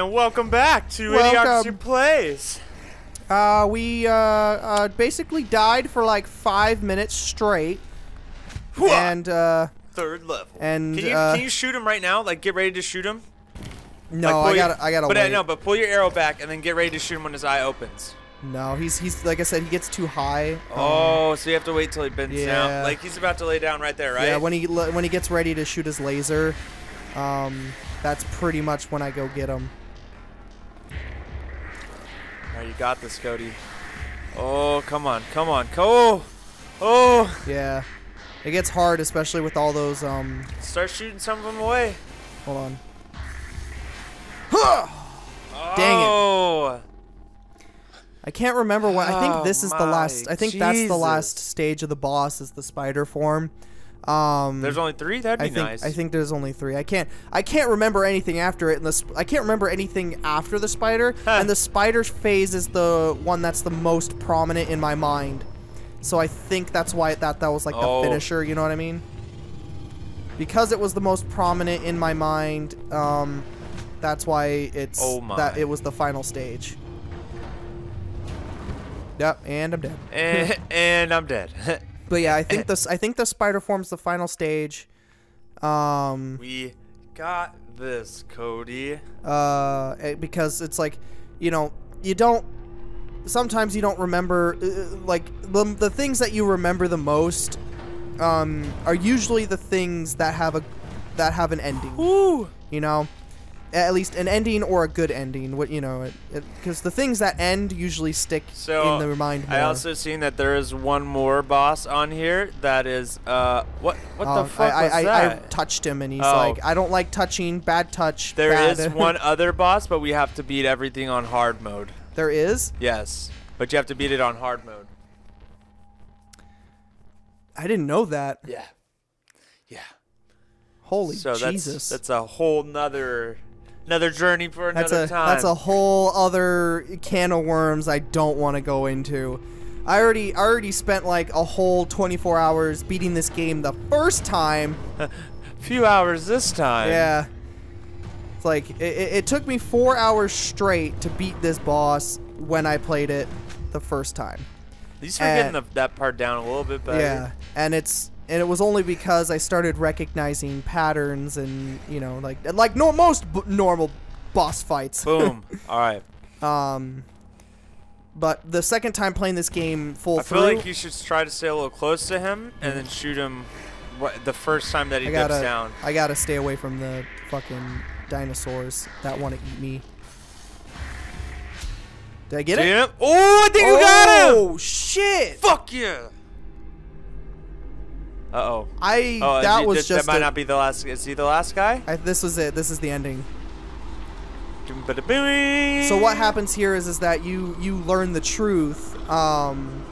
and welcome back to Welcome. Idiocracy Plays. Uh, we uh, uh, basically died for like five minutes straight, and uh, Third level. and, can you uh, can you shoot him right now? Like get ready to shoot him. no, Like, pull I your- gotta, I gotta But wait. uh, no, but pull your arrow back and then get ready to shoot him when his eye opens. No, he's he's like I said, he gets too high. Um, Oh, so you have to wait till he bends yeah. down. Like he's about to lay down right there, right? Yeah, when he when he gets ready to shoot his laser, um, that's pretty much when I go get him. All right, you got this, Cody. Oh, come on, come on, go! Oh, Yeah, it gets hard, especially with all those. Um, start shooting some of them away. hold on. Huh! Dang it. Oh, I can't remember what. I think Oh this is the last. I think that's the last stage of the boss is the spider form. Um, there's only three. That'd be I think nice. I think there's only three. I can't I can't remember anything after it. Sp- I can't remember anything after the spider. And the spider phase is the one that's the most prominent in my mind. So I think that's why that that was like Oh. the finisher. You know what I mean? Because it was the most prominent in my mind. Um, that's why it's Oh that it was the final stage. Yep, and I'm dead. and, and I'm dead. But yeah, I think this I think the spider form's the final stage. Um, we got this, Cody. uh, because it's like, you know, you don't. Sometimes you don't remember, uh, like the the things that you remember the most, um, are usually the things that have a that have an ending. Ooh. You know, at least an ending or a good ending. What you know, because the things that end usually stick So in the mind more. I also seen that there is one more boss on here that is uh what what the fuck I, was I, I, that? I touched him and he's Oh. like, I don't like touching, bad touch. There bad. is one other boss, but we have to beat everything on hard mode. there is. Yes, but you have to beat it on hard mode. I didn't know that. Yeah, yeah. Holy so Jesus. that's that's a whole nother another journey for another That's a time. that's a whole other can of worms I don't want to go into. I already I already spent like a whole 24 hours beating this game the first time. few hours this time. Yeah. It's like it, it took me 4 hours straight to beat this boss when I played it the first time. At least we're getting Uh, the, that part down a little bit better. Yeah. And it's and it was only because I started recognizing patterns and, you know, like like no most b- normal boss fights. Boom. All right. Um, but the second time playing this game full I through, feel like you should try to stay a little close to him and then shoot him what, the first time that he I gotta, down. I gotta stay away from the fucking dinosaurs that want to eat me. Did I get See it? Oh, I think you got him! Oh shit! Fuck yeah! Uh oh. I Oh, that was just that might a- not be the last. Is he the last guy? I, this was it. This is the ending. So So what happens here is is that you you learn the truth. Um,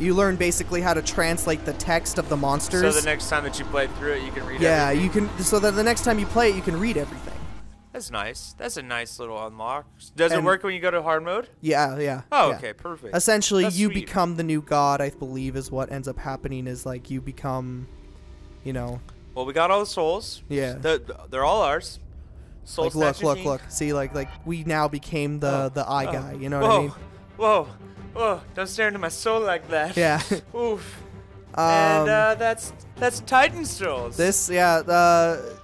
you learn basically how to translate the text of the monsters. So the next time that you play through it, you can read. yeah, everything? you can. So that the next time you play it, you can read everything. That's nice. That's a nice little unlock. Does it work when you go to hard mode? Yeah, yeah. Oh, yeah. okay, perfect. Essentially, That's you sweet. become the new god. I believe is what ends up happening. Is like you become, you know, Well, we got all the souls. Yeah. They're, they're all ours. Soul like look, look, look. See, like, like we now became the Oh, the eye oh, guy. You know whoa, what I mean? Whoa, whoa! Don't stare into my soul like that. Yeah. Oof. Um, and uh, that's that's Titan Souls. This, yeah, the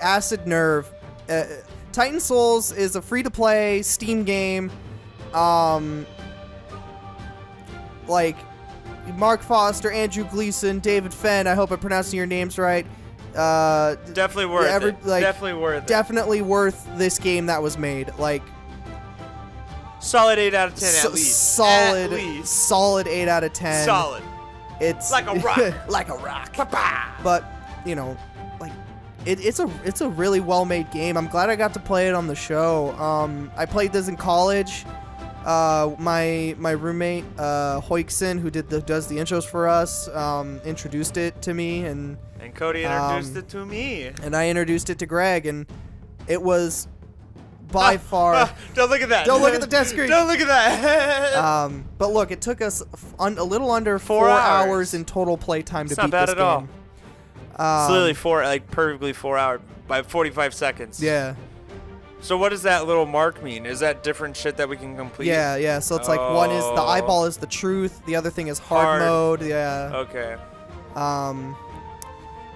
Acid Nerve. Uh, Titan Souls is a free-to-play Steam game. Um, like Mark Foster, Andrew Gleason, David Fenn. I hope I'm pronouncing your names right. Uh, definitely worth every- it. like, definitely worth it. definitely worth this game that was made. Like Solid eight out of ten so- at least. solid, At least. solid eight out of ten. Solid. It's Like a rock. like a rock. Pa-pa. But you know, it, it's a it's a really well made game. I'm glad I got to play it on the show. Um, I played this in college. Uh, my my roommate uh, Hoixon, who did the does the intros for us, um, introduced it to me, and And Cody introduced Um, it to me. and I introduced it to Greg, and it was by far. Ah, don't look at that. Don't look at the death screen. don't look at that. Um, but look, it took us f- un- a little under Four four, hours. hours. in total playtime to It's not beat bad this at all. Game. it's Um, literally four, like perfectly four hour by 45 seconds. Yeah. So what does that little mark mean? Is that different shit that we can complete? Yeah, yeah. So it's like one is the Oh. eyeball is the truth. The other thing is hard, Hard. mode. Yeah. Okay. Um,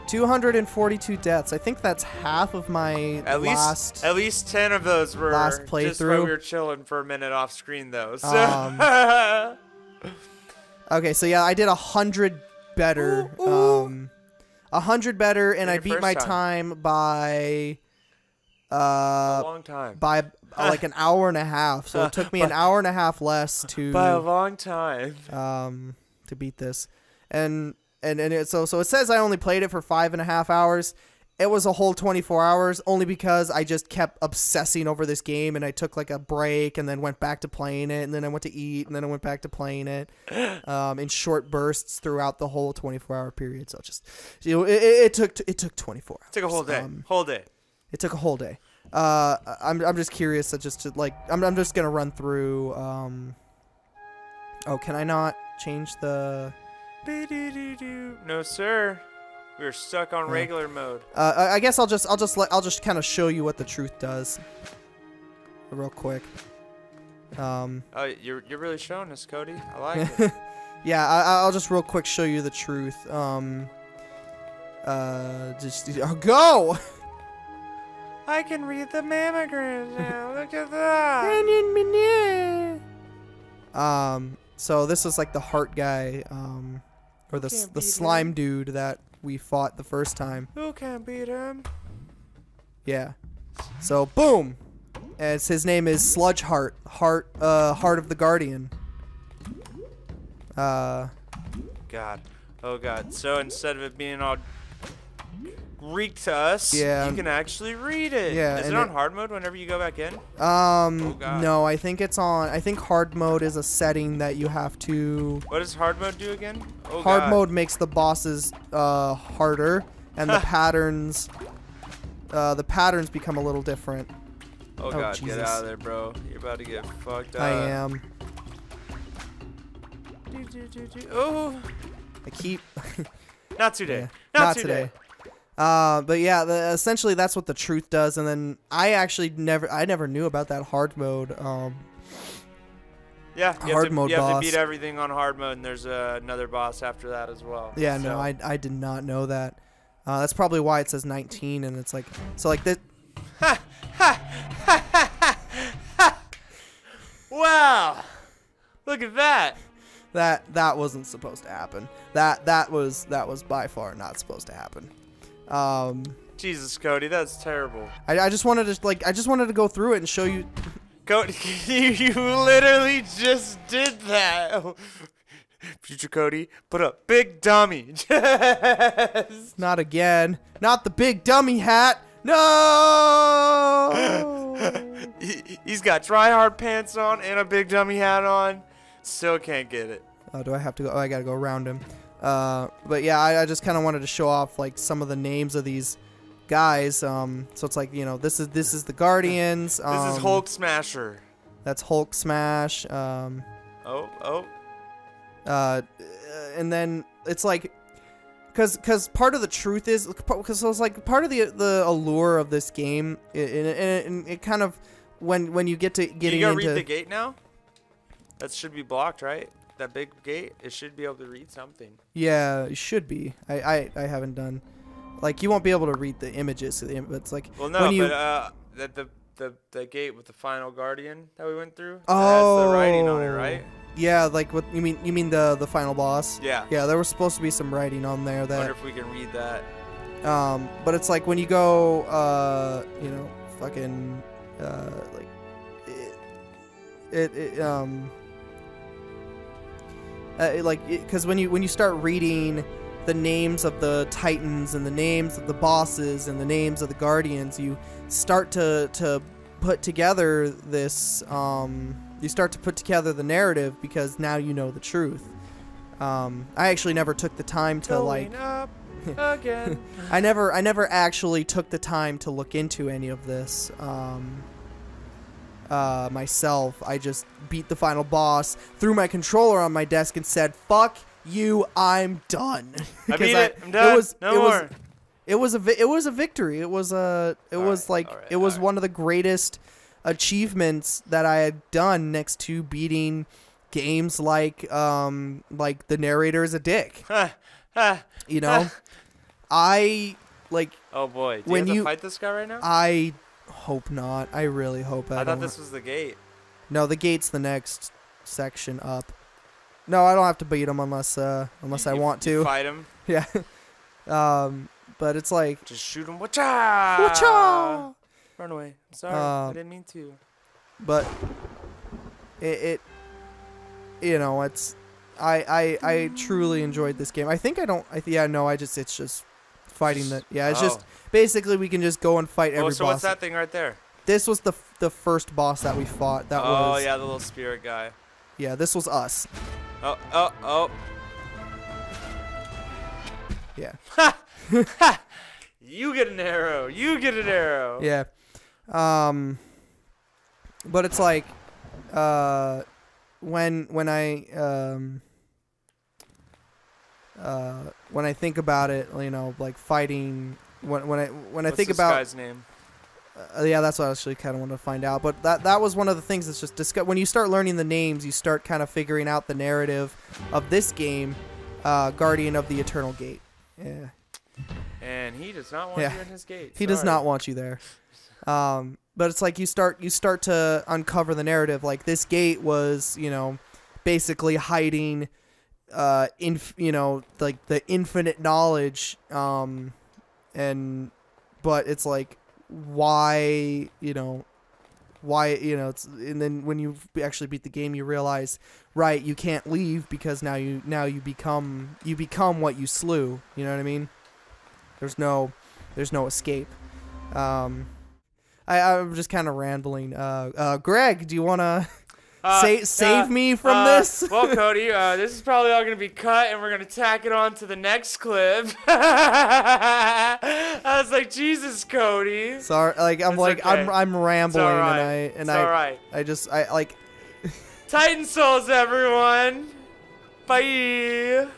242 deaths. I think that's half of my At last. least at least ten of those were last playthrough. just we were chilling for a minute off screen though. So Um, okay, so yeah, I did a hundred better. Ooh, ooh. Um, hundred better, and I beat my time. time by. a Uh, long time. by uh, like an hour and a half. So it took me an hour and a half less to By a long time. um to beat this and and and it, so so it says i only played it for five and a half hours it was a whole 24 hours only because i just kept obsessing over this game and i took like a break and then went back to playing it and then i went to eat and then i went back to playing it um, in short bursts throughout the whole 24 hour period so just you know it, it, took it took 24 hours It Took a whole day. Um, whole day. it took a whole day. Uh, I'm, I'm just curious to just to like I'm, I'm just gonna run through. Um, oh, can I not change the? No sir. We are stuck on Yeah. regular mode. Uh, I I guess I'll just I'll just let I'll just kind of show you what the truth does. Real quick. Um, Oh, you're you're really showing us, Cody. I like it. yeah, I, I'll just real quick show you the truth. Um, uh, just oh, go. I can read the mammograms now. Look at that. Um, so this is like the heart guy, um, or the the slime dude that we fought the first time. Who can beat him? Yeah. So boom, as his name is Sludge Heart, Heart, uh, Heart of the Guardian. Uh, God. Oh God. So instead of it being all Greek to us, Yeah. you can actually read it. Yeah, Is it on it- hard mode whenever you go back in? um, Oh, no, I think it's on. I think hard mode is a setting that you have to. What does hard mode do again? Oh hard God. mode makes the bosses uh harder, and the patterns. Uh, the patterns become a little different. Oh, Oh, God, get out of there, bro. You're about to get fucked up. I am. Do, do, do, do. Oh, I keep. not today. Yeah, Not, not today. today. Uh, but yeah, the, essentially that's what the truth does. And then I actually never, I never knew about that hard mode. Um, Yeah, you Hard have to, mode you have to beat everything on hard mode, and there's uh, another boss after that as well. yeah, So- no, I, I did not know that. Uh, that's probably why it says 19, and it's like, so like this. Wow! Look at that. That that wasn't supposed to happen. That that was that was by far not supposed to happen. Um, Jesus, Cody, that's terrible. I, I just wanted to like I just wanted to go through it and show you. Cody, you, literally just did that. Future Cody, put up big dummy. Just- Not again. Not the big dummy hat. No. He- He's got dry hard pants on and a big dummy hat on. Still can't get it. Oh, do I have to go? Oh, I gotta go around him. Uh, but yeah, I, I just kind of wanted to show off like some of the names of these guys. Um, so it's like you know, this is this is the Guardians. This Um, is Hulk Smasher. That's Hulk Smash. Um, Oh, oh. uh, and then it's like, cause cause part of the truth is because it's like part of the the allure of this game, and it, it, it, it kind of when when you get to getting you go into read the gate now? That should be blocked, right? That big gate? It should be able to read something. yeah, it should be. I, I I haven't done. Like you won't be able to read the images, of the im- but it's like Well, no, you but uh, the, the the the gate with the final guardian that we went through. oh, the writing on it, right? Yeah, like what you mean? You mean the the final boss? Yeah. Yeah, there was supposed to be some writing on there that. Wonder if we can read that. um, but it's like when you go, uh, you know, fucking, uh, like, it, it, it um, uh, like, because when you when you start reading the names of the titans and the names of the bosses and the names of the guardians, you start to to put together this um you start to put together the narrative because now you know the truth um i actually never took the time to like Going again. i never i never actually took the time to look into any of this um uh myself i just beat the final boss threw my controller on my desk and said fuck you i'm done I beat it. I'm done. it was no it more. was It was a vi- it was a victory. It was a it was Alright, like alright, it was alright. one of the greatest achievements that I had done next to beating games like um like the narrator is a dick. You know, I like oh boy. Do When you- fight this guy right now? I hope not. I really hope I, I don't. thought this was the gate. No, the gate's the next section up. No, I don't have to beat him unless uh unless You- I want to. fight him. Yeah. um, but it's like Just shoot him. Wacha! Wacha! Run away. I'm sorry. I Um, didn't mean to. but it, it you know it's I, I I truly enjoyed this game. I think I don't. I th- yeah no. I just it's just fighting the yeah. It's just Oh. basically we can just go and fight every Oh, so boss. what's that thing right there? This was the f- the first boss that we fought. That oh was Oh yeah, the little spirit guy. yeah. This was us. Oh oh oh. Yeah. You get an arrow. You get an arrow. Yeah. Um but it's like uh when when I um uh when I think about it, you know, like fighting when when I when I What's think this about guy's name? uh, yeah, that's what I actually kind of want to find out. But that that was one of the things that's just discuss- when you start learning the names, you start kind of figuring out the narrative of this game, uh, Guardian of the Eternal Gate. Yeah. And he does not want Yeah. you in his gate. He does not want you there. Um, but it's like you start you start to uncover the narrative. Like this gate was, you know, basically hiding, uh, inf- you know, like the infinite knowledge. Um, and but it's like why, you know, why you know it's and then when you actually beat the game you realize right you can't leave because now you now you become you become what you slew. You know what i mean? There's no there's no escape. Um i i'm just kind of rambling. Uh uh greg do you want to Uh, Sa- save uh, me from uh, this? well, Cody, uh, this is probably all going to be cut, and we're going to tack it on to the next clip. I was like, Jesus, Cody. sorry like i'm It's like i'm i'm rambling and i and it's i all right. i just i like Titan Souls, everyone. Bye.